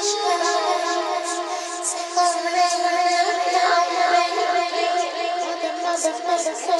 Thank you.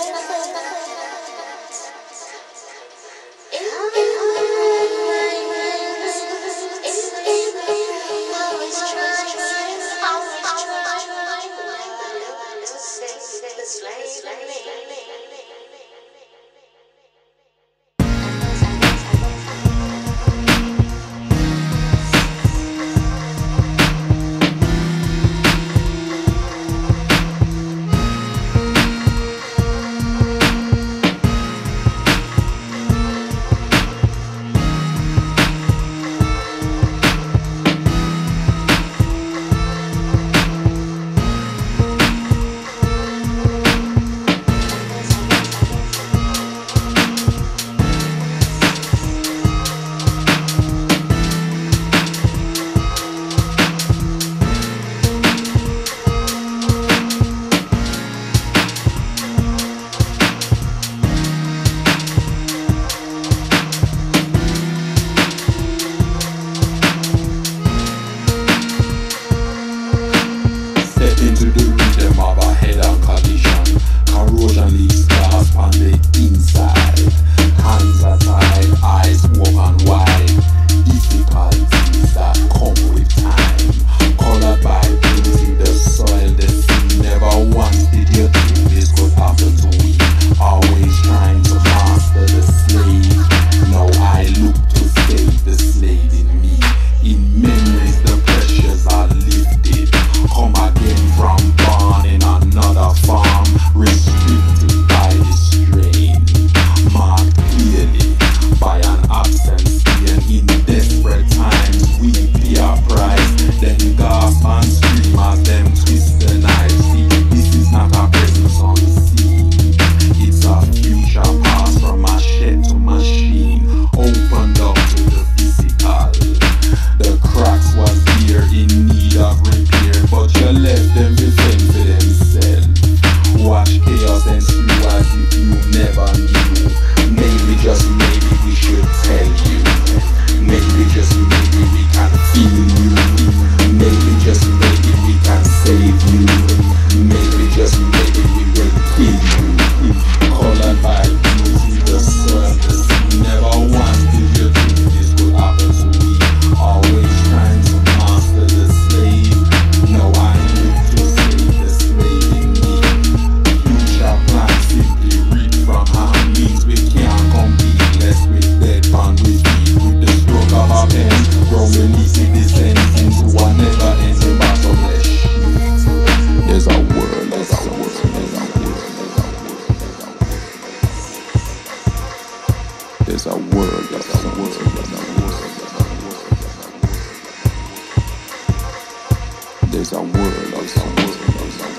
There's a world outside.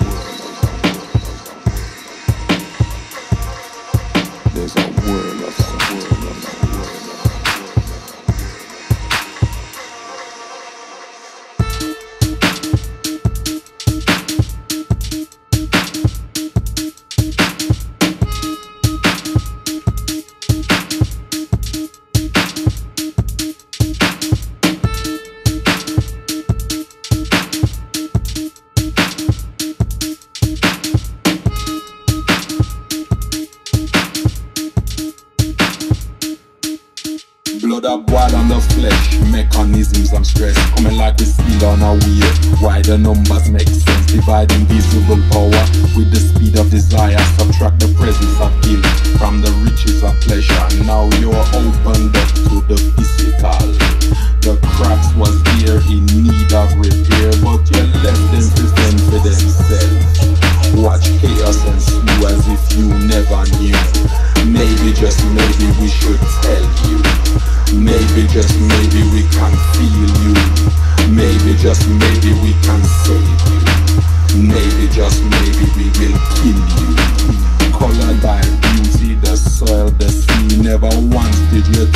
Another boil on the flesh. Mechanisms and stress. Coming like a steel on a wheel. Why the numbers make sense. Dividing visible power With the speed of desire. Subtract the presence of guilt From the riches of pleasure Now you're opened up to the physical. The cracks was there in need of repair But you left them to fend for themselves. Watch chaos ensue as if you never knew. we can save you. Maybe, just maybe, we will kill you. Colored by beauty, the soil, the sea. Never once did you